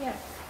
Yes.